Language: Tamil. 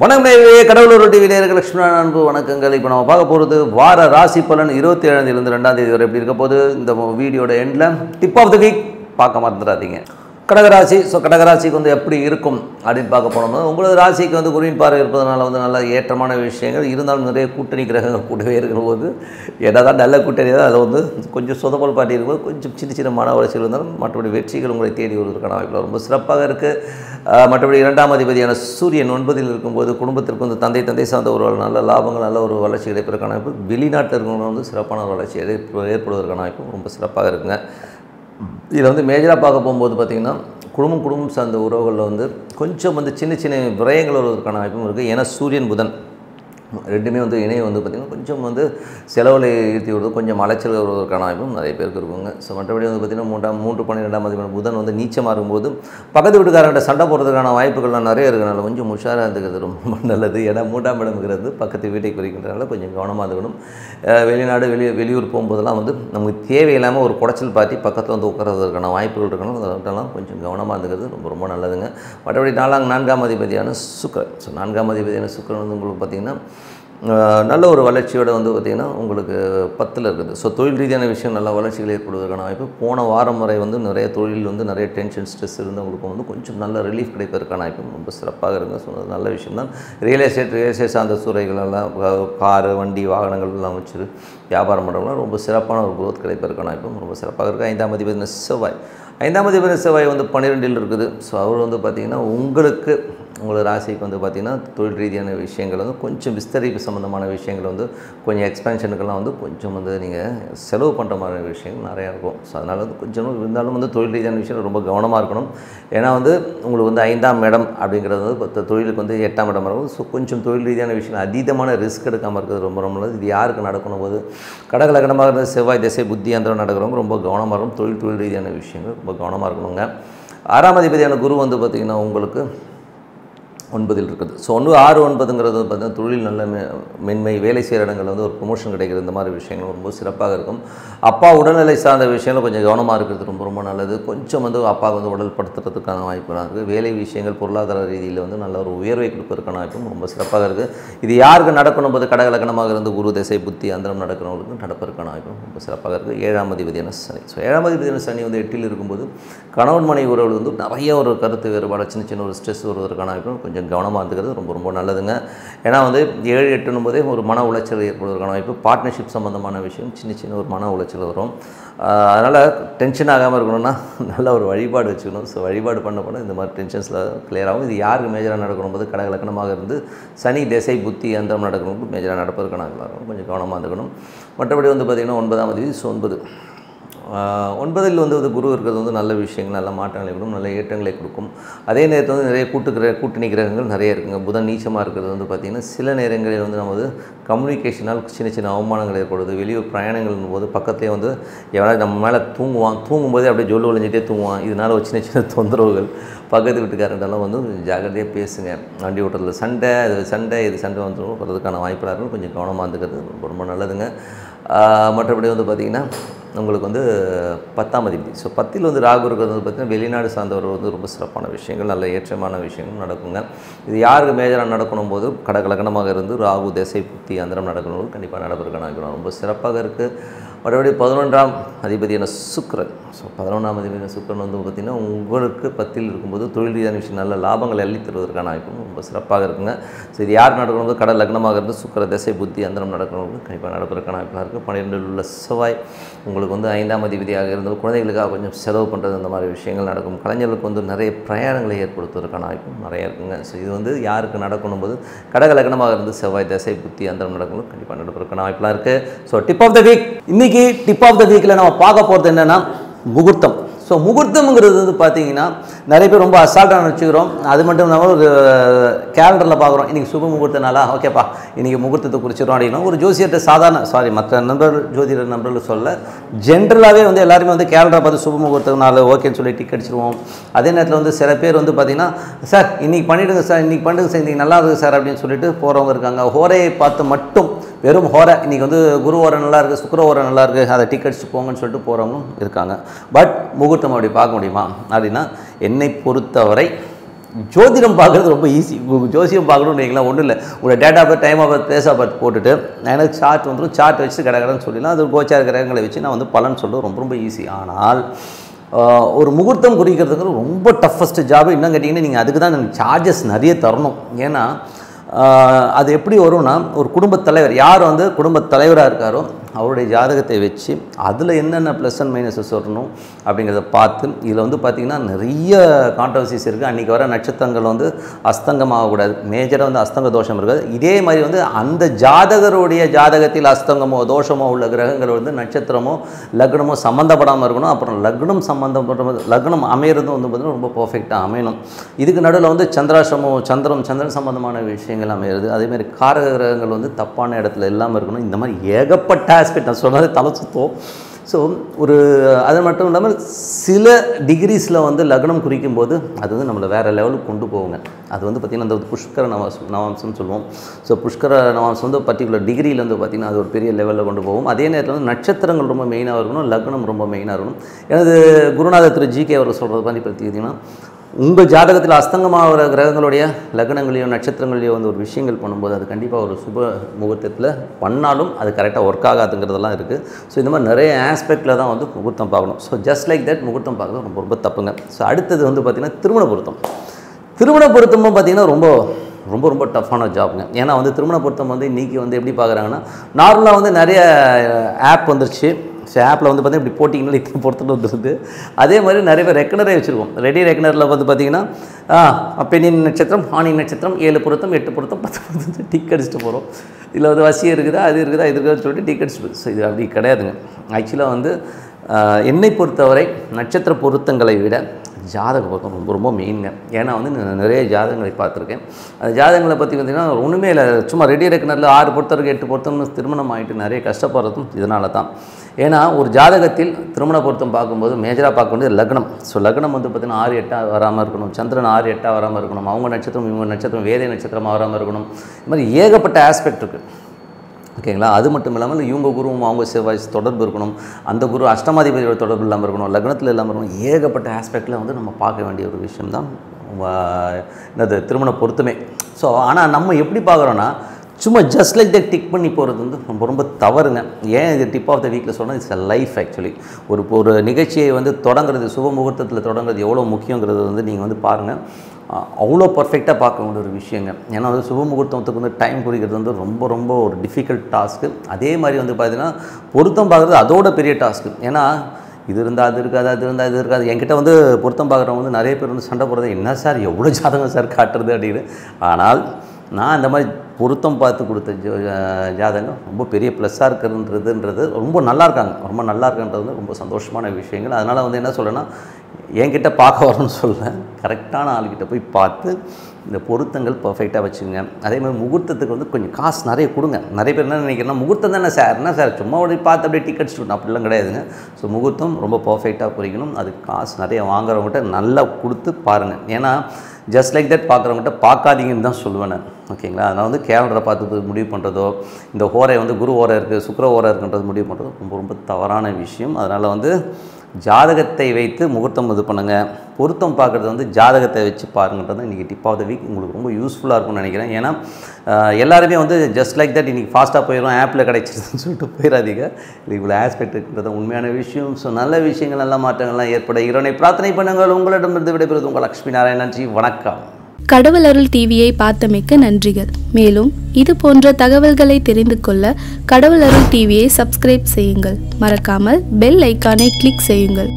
வணக்கம் நேர்களே கடவுளூர் டிவி நேர்கள் லட்சுமண அன்பு வணக்கங்கள். இப்போ நம்ம பார்க்க போகிறது வார ராசி பலன் இருபத்தி ஏழாம் தேதியிலிருந்து ரெண்டாம் தேதி வரை எப்படி இருக்க போகுது? இந்த வீடியோட எண்டில் டிப் ஆஃப் த வீக் பார்க்க மறந்துடாதீங்க. கடகராசி ஸோ கடகராசிக்கு வந்து எப்படி இருக்கும் அப்படின்னு பார்க்க போனோம்னா உங்களது ராசிக்கு வந்து குருவின் பார்வை இருப்பதனால வந்து நல்ல ஏற்றமான விஷயங்கள். இருந்தாலும் நிறைய கூட்டணி கிரகங்கள் கூடவே இருக்கிற போது என்னதான் நல்ல கூட்டணி தான் அதை வந்து கொஞ்சம் சொதப்பல் பாட்டி இருக்கும்போது கொஞ்சம் சின்ன சின்ன மன வளர்ச்சிகள் இருந்தாலும் மற்றபடி வெற்றிகள் உங்களை தேடி வருவதற்கான வாய்ப்பு ரொம்ப சிறப்பாக இருக்குது மற்றபடி இரண்டாம் அதிபதியான சூரியன் ஒன்பதில் இருக்கும்போது குடும்பத்திற்கு வந்து தந்தை தந்தை சார்ந்த ஒரு நல்ல லாபங்கள் நல்ல ஒரு வளர்ச்சி கிடைப்பதற்கான வாய்ப்பு. வெளிநாட்டில் இருக்கிறவங்க வந்து சிறப்பான வளர்ச்சி ஏற்ப- ஏற்படுவதற்கான வாய்ப்பு ரொம்ப சிறப்பாக இருக்குங்க. இதில் வந்து மேஜராக பார்க்க போகும்போது பார்த்திங்கன்னா குடும்பம் குடும்பம் சார்ந்த உறவுகளில் வந்து கொஞ்சம் வந்து சின்ன சின்ன விரயங்கள் வருவதற்கான வாய்ப்பும் இருக்குது ஏன்னா சூரியன் புதன். ரெண்டுமே வந்து இணையம் வந்து பார்த்திங்கன்னா கொஞ்சம் வந்து செலவில் ஈர்த்தி விடுறது கொஞ்சம் அலைச்சல் வருவதற்கான வாய்ப்பும் நிறைய பேருக்கு இருக்குங்க. ஸோ மற்றபடி வந்து பார்த்திங்கன்னா மூன்றாம் மூன்று பன்னிரெண்டாம் மதிப்பான புதன் வந்து நீச்சமாக இருக்கும்போது பக்கத்து வீட்டுக்காரங்கிட்ட சண்டை போடுறதுக்கான வாய்ப்புகள்லாம் நிறைய இருக்கிறனால கொஞ்சம் உஷாராக இருந்துக்கிறது ரொம்ப நல்லது. ஏன்னா மூன்றாம் இடம்ங்கிறது பக்கத்து வீட்டை குறிக்கின்றனால கொஞ்சம் கவனமாக இருக்கணும். வெளிநாடு வெளி வெளியூர் போகும்போதெல்லாம் வந்து நமக்கு தேவையில்லாமல் ஒரு குடைச்சல் பாட்டி பக்கத்தில் வந்து உட்கார்றதுக்கான வாய்ப்புகள் இருக்கணும். அதெல்லாம் கொஞ்சம் கவனமாக இருந்துக்கிறது ரொம்ப ரொம்ப நல்லதுங்க. மற்றபடி நாலாம் நான்காம் அதிபதியான சுக்கரன். ஸோ நான்காம் அதிபதியான சுக்கரன் வந்து உங்களுக்கு பார்த்திங்கன்னா நல்ல ஒரு வளர்ச்சியோட வந்து பார்த்திங்கன்னா உங்களுக்கு பத்தில் இருக்குது. ஸோ தொழில் ரீதியான விஷயம் நல்ல வளர்ச்சிகள் ஏற்படுவதற்கான வாய்ப்பு. போன வாரம் வரை வந்து நிறைய தொழில் வந்து நிறைய டென்ஷன் ஸ்ட்ரெஸ் இருந்தவங்களுக்கும் வந்து கொஞ்சம் நல்ல ரிலீஃப் கிடைப்பதற்கான வாய்ப்பு ரொம்ப சிறப்பாக இருங்க சொன்னது நல்ல விஷயம் தான். ரியல் எஸ்டேட் ரியல் எஸ்டேட் சார்ந்த துறைகளெல்லாம் காரு வண்டி வாகனங்கள் எல்லாம் வியாபாரம் பண்ணுறவங்களாம் ரொம்ப சிறப்பான ஒரு குரோத் கிடைப்பதற்கான வாய்ப்பும் ரொம்ப சிறப்பாக இருக்குது ஐந்தாம் அதிபதி செவ்வாய். ஐந்தாம் அதிபதி செவ்வாய் வந்து பன்னிரெண்டில் இருக்குது. ஸோ அவர் வந்து பார்த்திங்கன்னா உங்களுக்கு உங்களோட ராசிக்கு வந்து பார்த்திங்கன்னா தொழில் ரீதியான விஷயங்கள் வந்து கொஞ்சம் விஸ்தரிப்பு சம்மந்தமான விஷயங்கள் வந்து கொஞ்சம் எக்ஸ்பென்ஷனுக்கெல்லாம் வந்து கொஞ்சம் வந்து நீங்கள் செலவு பண்ணுற மாதிரி விஷயங்கள் நிறையா இருக்கும். ஸோ அதனால் வந்து கொஞ்சம் இருந்தாலும் வந்து தொழில் ரீதியான விஷயம் ரொம்ப கவனமாக இருக்கணும். ஏன்னா வந்து உங்களுக்கு வந்து ஐந்தாம் இடம் அப்படிங்கிறது வந்து தொழிலுக்கு வந்து எட்டாம் இடம் இருக்கும் ஸோ கொஞ்சம் தொழில் ரீதியான விஷயம் அதீதமான ரிஸ்க் எடுக்காமல் இருக்கிறது ரொம்ப ரொம்ப நல்லது. இது யாருக்கு நடக்கணும்? போது கடகலகனமாக இருந்த செவ்வாய் திசை புத்தி அந்த நடக்கிறவங்க ரொம்ப கவனமாக இருக்கும் தொழில் தொழில் ரீதியான விஷயங்கள் ரொம்ப கவனமாக இருக்கணுங்க. ஆறாம் அதிபதியான குரு வந்து பார்த்திங்கன்னா உங்களுக்கு ஒன்பதில் இருக்குது. ஸோ ஒன்று ஆறு ஒன்பதுங்கிறது பார்த்தீங்கன்னா தொழில் நல்ல மென்மை வேலை செய்கிற இடங்களில் வந்து ஒரு ப்ரொமோஷன் கிடைக்கிற இந்த மாதிரி விஷயங்கள் ரொம்ப சிறப்பாக இருக்கும். அப்பா உடல்நிலை சார்ந்த விஷயங்கள் கொஞ்சம் கவனமாக இருக்கிறது ரொம்ப ரொம்ப நல்லது. கொஞ்சம் வந்து அப்பாவுக்கு வந்து உடல் படுத்துறதுக்கான வாய்ப்புலாம் இருக்குது வேலை விஷயங்கள் பொருளாதார ரீதியில் வந்து நல்ல ஒரு உயர்வை கொடுப்பதற்கான வாய்ப்பும் ரொம்ப சிறப்பாக இருக்குது இது யாருக்கு நடக்கணும் போது கடகலக்கணமாக இருந்து குரு திசை புத்தி அந்தரம் நடக்கிறவங்களுக்கு நடப்பதற்கான வாய்ப்பும் ரொம்ப சிறப்பாக இருக்குது ஏழாம் அதிபதியான சனி. ஸோ ஏழாம் அதிபதியான சனி வந்து எட்டில் இருக்கும்போது கணவன் மனைவி உறவுகள் வந்து நிறைய ஒரு கருத்து வேறுபாடு சின்ன சின்ன ஒரு ஸ்ட்ரெஸ் வருவதற்கான வாய்ப்பும் கொஞ்சம் கவனமாக இருந்துக்கிறது ரொம்ப ரொம்ப நல்லதுங்க. ஏன்னா வந்து ஏழு எட்டுனும் போதே ஒரு மன உளைச்சல் ஏற்படுவதற்கான வாய்ப்பு பார்ட்னர்ஷிப் சம்மந்தமான விஷயம் சின்ன சின்ன ஒரு மன உளைச்சல் வரும். அதனால் டென்ஷன் ஆகாமல் இருக்கணும்னா நல்ல ஒரு வழிபாடு வச்சுக்கணும். ஸோ வழிபாடு பண்ண பண்ண இந்த மாதிரி டென்ஷன்ஸில் கிளியர் ஆகும். இது யாருக்கு மேஜராக நடக்கணும் போது கடகலக்கணமாக இருந்து சனி திசை புத்தி அந்த நடக்கணும் மேஜராக நடப்பதற்கான இருக்கும் கொஞ்சம் கவனமாக இருந்துக்கணும். மற்றபடி வந்து பார்த்திங்கன்னா ஒன்பதாம் தேதி ஸோ ஒன்பது. ஒன்பதில் வந்து அது குரு இருக்கிறது வந்து நல்ல விஷயங்கள் நல்ல மாற்றங்களை கொடுக்கும் நல்ல ஏற்றங்களை கொடுக்கும். அதே நேரத்தில் வந்து நிறைய கூட்டு கிரக கூட்டணி கிரகங்கள் நிறைய இருக்குங்க. புதன் நீச்சமாக இருக்கிறது வந்து பார்த்திங்கன்னா சில நேரங்களில் வந்து நம்ம வந்து கம்யூனிகேஷனால் சின்ன சின்ன அவமானங்கள் ஏற்படுது. வெளியூர் பிரயாணங்கள் போது பக்கத்துலேயே வந்து எவனாவது நம்ம மேலே தூங்குவான். தூங்கும்போதே அப்படியே ஜொல்லு ஒழிஞ்சிட்டே தூங்குவான். இதனால் ஒரு சின்ன சின்ன தொந்தரவுகள். பக்கத்து வீட்டுக்காரண்டெல்லாம் வந்து ஜாகிரதையாக பேசுங்க. வண்டி ஓட்டுறதுல சண்டை அது சண்டை இது சண்டை வந்துடும் வர்றதுக்கான வாய்ப்புலாம் இருக்கும் கொஞ்சம் கவனமாக இருந்துக்கிறது ரொம்ப நல்லதுங்க. மற்றபடி வந்து பார்த்திங்கன்னா உங்களுக்கு வந்து பத்தாம் அதிபதி. ஸோ பத்தில் வந்து ராகு இருக்கிறது வந்து பார்த்திங்கன்னா வெளிநாடு சார்ந்தவர் வந்து ரொம்ப சிறப்பான விஷயங்கள் நல்ல ஏற்றமான விஷயங்கள் நடக்குங்க. இது யாருக்கு மேஜராக நடக்கணும் போது கடகலகனமாக இருந்து ராகு திசை புத்தி அந்தரம் நடக்கணும் கண்டிப்பாக நடப்பதற்கான நடக்கணும் ரொம்ப சிறப்பாக இருக்குது மறுபடி பதினொன்றாம் அதிபதியான சுக்கரன். ஸோ பதினொன்றாம் அதிபதியான சுக்கரன் வந்து பார்த்திங்கன்னா உங்களுக்கு பத்தில் இருக்கும்போது தொழில் ரீதியான விஷயம் நல்ல லாபங்களை அள்ளி தருவதற்கான வாய்ப்பும் ரொம்ப சிறப்பாக இருக்குங்க. ஸோ இது யார் நடக்கணும் கடல் லக்னமாக இருந்து சுக்கர திசை புத்தி அந்தரம் நடக்கணும் கண்டிப்பாக நடப்பதற்கான வாய்ப்பாக இருக்குது பன்னிரெண்டில் உள்ள செவ்வாய் உங்களுக்கு வந்து ஐந்தாம் அதிபதியாக இருந்தால் குழந்தைகளுக்காக கொஞ்சம் செலவு பண்ணுறது அந்த மாதிரி விஷயங்கள் நடக்கும். கலைஞர்களுக்கு வந்து நிறைய பிரயாணங்களை ஏற்படுத்துவதற்கான வாய்ப்பும் நிறையா இருக்குங்க. ஸோ இது வந்து யாருக்கு நடக்கணும் போது கடக லக்னமாக இருந்து செவ்வாய் திசை புத்தி அந்தரம் நடக்கணும் கண்டிப்பாக நடப்பதற்கான வாய்ப்பெலாம் இருக்குது so tip of the week இன்றைக்கி டிப் ஆஃப் த வீக்கில் நம்ம பார்க்க போகிறது என்னென்னா முகூர்த்தம். ஸோ முகூர்த்தம்ங்கிறது வந்து பார்த்தீங்கன்னா நிறைய பேர் ரொம்ப அசால்ட்டாக நினச்சிக்கிறோம் அது மட்டும் இல்லாமல் ஒரு uh, கேலண்டரில் பார்க்குறோம் இன்றைக்கி சுப முகூர்த்த நாளா? ஓகேப்பா இன்றைக்கி முகூர்த்தத்தை குறிச்சிடும் அப்படின்னா ஒரு ஜோசியர்கிட்ட சாதாரண சாரி மற்ற நண்பர்கள் ஜோதிடர் நண்பர்கள் சொல்ல ஜென்ரலாகவே வந்து எல்லாருமே வந்து கேலண்டரை பார்த்து சுப முகூர்த்த நாள் ஓகேன்னு சொல்லி டிக் அடிச்சிருவோம். அதே நேரத்தில் வந்து சில பேர் வந்து பார்த்திங்கன்னா சார் இன்றைக்கி பண்ணிவிடுங்க சார் இன்றைக்கி பண்ணிடுங்க சார் இன்றைக்கி நல்லா இருக்குது சார் அப்படின்னு சொல்லிட்டு போகிறவங்க இருக்காங்க. ஹோரையை பார்த்து மட்டும் வெறும் ஹோரை இன்றைக்கி வந்து குரு ஓரம் நல்லா இருக்குது சுக்கிர நல்லாயிருக்கு நல்லா இருக்குது அதை டிக்கெட்ஸ் போங்கன்னு சொல்லிட்டு போகிறவங்களும் இருக்காங்க. பட் முகூர்த்தம் அப்படி பார்க்க முடியுமா? அப்படின்னா என்னை பொறுத்தவரை ஜோதிடம் பார்க்குறது ரொம்ப ஈஸி ஜோசியம் பார்க்கணும்னு வைங்களேன் ஒன்றும் இல்லை. உங்களோட date of birth time of birth place of birth போட்டுட்டு எனக்கு சார்ட் வந்துடும் சார்ட் வச்சு கடை சொல்லிடலாம். அது கோச்சார கிரகங்களை வச்சு நான் வந்து பலன் சொல்கிறது ரொம்ப ரொம்ப ஈஸி ஆனால் ஒரு முகூர்த்தம் குறிக்கிறதுக்கு ரொம்ப டஃபஸ்ட் ஜாப் இன்னும் கேட்டிங்கன்னா நீங்கள் அதுக்கு தான் எனக்கு சார்ஜஸ் நிறைய தரணும். ஏன்னா அது எப்படி வரும்னா ஒரு குடும்பத் தலைவர் யார் வந்து குடும்பத் தலைவராக இருக்காரோ அவருடைய ஜாதகத்தை வச்சு அதில் என்னென்ன ப்ளஸ் அண்ட் மைனஸஸ் வரணும் அப்படிங்கிறத பார்த்து இதில் வந்து பார்த்திங்கன்னா நிறைய கான்ட்ரவர்சிஸ் இருக்குது அன்றைக்கி வர நட்சத்திரங்கள் வந்து அஸ்தங்கமாகக்கூடாது. மேஜராக வந்து அஸ்தங்க தோஷம் இருக்காது. இதே மாதிரி வந்து அந்த ஜாதகருடைய ஜாதகத்தில் அஸ்தங்கமோ தோஷமோ உள்ள கிரகங்கள் வந்து நட்சத்திரமோ லக்னமோ சம்மந்தப்படாமல் இருக்கணும். அப்புறம் லக்னம் சம்மந்தப்பட்ட லக்னம் அமையிறதும் வந்து பார்த்திங்கன்னா ரொம்ப பர்ஃபெக்டாக அமையணும். இதுக்கு நடுவில் வந்து சந்திராசிரமம் சந்திரம் சந்திரன் சம்மந்தமான விஷயங்கள் அமையிறது. அதேமாதிரி காரக கிரகங்கள் வந்து தப்பான இடத்துல இல்லாமல் இருக்கணும். இந்த மாதிரி ஏகப்பட்ட ஆஸ்பெக்ட் நான் சொன்னது தலை சுத்தம். ஸோ ஒரு அது மட்டும் இல்லாமல் சில டிகிரிஸில் வந்து லக்னம் குறிக்கும் போது அது வந்து நம்மளை வேறு லெவலுக்கு கொண்டு போவோங்க அது வந்து பார்த்திங்கன்னா அந்த புஷ்கர நவாசம் நவாம்சம்னு சொல்லுவோம். ஸோ புஷ்கர நவாம்சம் வந்து பர்டிகுலர் டிகிரியில் வந்து பார்த்திங்கன்னா அது ஒரு பெரிய லெவலில் கொண்டு போகும். அதே நேரத்தில் வந்து நட்சத்திரங்கள் ரொம்ப மெயினாக இருக்கணும் லக்னம் ரொம்ப மெயினாக இருக்கணும். எனது குருநாத திரு ஜி கே அவர் சொல்கிறது மாதிரி பார்த்திங்கன்னா உங்கள் ஜாதகத்தில் அஸ்தங்கமாகிற கிரகங்களுடைய லக்னங்களையோ நட்சத்திரங்களையோ வந்து ஒரு விஷயங்கள் பண்ணும்போது அது கண்டிப்பாக ஒரு சுப முகூர்த்தத்தில் பண்ணாலும் அது கரெக்டாக ஒர்க் ஆகாதுங்கிறதெல்லாம் இருக்குது ஸோ இந்த மாதிரி நிறைய ஆஸ்பெக்டில் தான் வந்து முகூர்த்தம் பார்க்கணும். ஸோ ஜஸ்ட் லைக் தட் முகூர்த்தம் பார்க்குறது ரொம்ப ரொம்ப தப்புங்க. ஸோ அடுத்தது வந்து பார்த்திங்கன்னா திருமண பொருத்தம். திருமண பொருத்தமும் பார்த்திங்கன்னா ரொம்ப ரொம்ப ரொம்ப டஃப்பான ஜாப்ங்க ஏன்னா வந்து திருமண பொருத்தம் வந்து இன்றைக்கி வந்து எப்படி பார்க்குறாங்கன்னா நார்மலாக வந்து நிறைய ஆப் வந்துருச்சு. ஆப்பில் வந்து பார்த்தீங்கன்னா இப்படி போட்டிங்கன்னா இத்தனை பொறுத்துட்டு வந்துருது அதே மாதிரி நிறைய பேர் ரெக்கனரே வச்சுருக்கோம். ரெடி ரெக்கனரில் வந்து பார்த்தீங்கன்னா பெண்ணின் நட்சத்திரம் ஆணின் நட்சத்திரம் ஏழு பொருத்தம் எட்டு பொருத்தம் பத்து பொருத்தம் டிக் அடிச்சுட்டு போகிறோம் இதில் வந்து வசியம் இருக்குதா அது இருக்குதா இது இருக்குதான்னு சொல்லிட்டு டிக் அடிச்சுட்டு ஸோ இது அப்படி கிடையாதுங்க. ஆக்சுவலாக வந்து என்னை பொறுத்தவரை நட்சத்திர பொருத்தங்களை விட ஜாதக பொருத்தம் ரொம்ப ரொம்ப மெயின்ங்க ஏன்னா வந்து நான் நிறைய ஜாதகங்களை பார்த்துருக்கேன். அந்த ஜாதகங்களை பற்றி பார்த்திங்கன்னா ஒன்றுமே இல்லை. சும்மா ரெடி ரெக்கனரில் ஆறு பொறுத்தருக்கு எட்டு பொருத்தம்னு திருமணம் ஆகிட்டு நிறைய கஷ்டப்படுறதும் இதனால தான். ஏன்னா ஒரு ஜாதகத்தில் திருமண பொருத்தம் பார்க்கும்போது மேஜராக பார்க்க வேண்டியது லக்னம். ஸோ லக்னம் வந்து பார்த்தீங்கன்னா ஆறு எட்டாக வராமல் இருக்கணும். சந்திரன் ஆறு எட்டாக வராமல் இருக்கணும். அவங்க நட்சத்திரம் இவங்க நட்சத்திரம் வேதை நட்சத்திரமாக வராமல் இருக்கணும். இது மாதிரி ஏகப்பட்ட ஆஸ்பெக்ட் இருக்குது ஓகேங்களா அது மட்டும் இல்லாமல் இவங்க குருவும் அவங்க செவ்வாய் தொடர்பு இருக்கணும். அந்த குரு அஷ்டமாதிபதியோட தொடர்பு இல்லாமல் இருக்கணும். லக்னத்தில் இல்லாமல் இருக்கணும். ஏகப்பட்ட ஆஸ்பெக்டில் வந்து நம்ம பார்க்க வேண்டிய ஒரு விஷயம்தான் வா- என்னது திருமண பொருத்தமே. ஸோ ஆனால் நம்ம எப்படி பார்க்குறோன்னா சும்மா ஜஸ்ட் லைக் தட் டிக் பண்ணி போகிறது வந்து ரொம்ப ரொம்ப தவறுங்க. ஏன் இது டிப் ஆஃப் த வீக்கில் சொன்னால் இட்ஸ் அ லைஃப் ஆக்சுவலி ஒரு ஒரு நிகழ்ச்சியை வந்து தொடங்குறது சுப முகூர்த்தத்தில் தொடங்குறது எவ்வளோ முக்கியங்கிறது வந்து நீங்கள் வந்து பாருங்கள் அவ்வளோ பர்ஃபெக்டாக பார்க்க வேண்டிய ஒரு விஷயங்க. ஏன்னா வந்து சுப முகூர்த்தத்துக்கு வந்து டைம் குறிக்கிறது வந்து ரொம்ப ரொம்ப ஒரு டிஃபிகல்ட் டாஸ்க்கு அதே மாதிரி வந்து பார்த்தீங்கன்னா பொருத்தம் பார்க்குறது அதோட பெரிய டாஸ்க்கு ஏன்னா இது இருந்தால் அது இருக்காது அது இருந்தால் இது இருக்காது. என்கிட்ட வந்து பொருத்தம் பார்க்குறவங்க வந்து நிறைய பேர் வந்து சண்டை போடுறது என்ன சார் எவ்வளோ ஜாதகம் சார் காட்டுறது? அப்படின்னு. ஆனால் நான் அந்த மாதிரி பொருத்தம் பார்த்து கொடுத்த ஜோ- ஜாதகம் ரொம்ப பெரிய ப்ளஸ்ஸாக இருக்கிறதுன்றது ரொம்ப நல்லா இருக்காங்க ரொம்ப நல்லா இருக்குன்றது வந்து ரொம்ப சந்தோஷமான விஷயங்கள். அதனால் வந்து என்ன சொல்கிறேன்னா என்கிட்ட பார்க்க வரணும்னு சொல்ல கரெக்டான ஆளுக்கிட்ட போய் பார்த்து இந்த பொருத்தங்கள் பர்ஃபெக்டாக வச்சுங்க. அதே மாதிரி முகூர்த்தத்துக்கு வந்து கொஞ்சம் காசு நிறைய கொடுங்க. நிறைய பேர் என்ன நினைக்கிறேன்னா முகூர்த்தம் தானே சார் என்ன சார் சும்மா அப்படி பார்த்து அப்படியே டிக்கெட் விடணும் அப்படிலாம் கிடையாதுங்க. ஸோ முகூர்த்தம் ரொம்ப பர்ஃபெக்டாக குறிக்கணும். அதுக்கு காசு நிறைய வாங்குறவங்ககிட்ட நல்லா கொடுத்து பாருங்கள் ஏன்னா ஜஸ்ட் லைக் தட் பார்க்குறவங்ககிட்ட பார்க்காதீங்கன்னு தான் சொல்லுவேன் நான். ஓகேங்களா? அதனால் வந்து கேலண்டரை பார்த்து முடிவு பண்ணுறதோ இந்த ஹோரை வந்து குரு ஓரை இருக்குது சுக்கர ஓரை இருக்குன்றது முடிவு பண்ணுறதோ ரொம்ப ரொம்ப தவறான விஷயம். அதனால் வந்து ஜாதகத்தை வைத்து முகூர்த்தம் இது பண்ணுங்கள் பொருத்தம் பார்க்குறது வந்து ஜாதகத்தை வச்சு பாருங்கன்றது இன்றைக்கி டிப் ஆஃப் த வீக் உங்களுக்கு ரொம்ப யூஸ்ஃபுல்லாக இருக்கும்னு நினைக்கிறேன். ஏன்னா எல்லாருமே வந்து ஜஸ்ட் லைக் தட் இன்றைக்கி ஃபாஸ்ட்டாக போயிடும் ஆப்பில் கிடைச்சிருதுன்னு சொல்லிட்டு போயிடாதீங்க இது இவ்வளோ ஆஸ்பெக்ட் இருக்கிறது உண்மையான விஷயம். ஸோ நல்ல விஷயங்கள் நல்ல மாற்றங்கள்லாம் ஏற்பட இறைவனை பிரார்த்தனை பண்ணுங்கள். உங்களிடமிருந்து விடைபெறுவது உங்கள் லக்ஷ்மி நாராயணன் ஜி வணக்கம். கடவுள் அருள் டிவியை பார்த்தமைக்க நன்றிகள். மேலும் இது போன்ற தகவல்களை தெரிந்து கொள்ள கடவுள் அருள் டிவியை சப்ஸ்கிரைப் செய்யுங்கள். மறக்காமல் பெல் ஐக்கானை கிளிக் செய்யுங்கள்.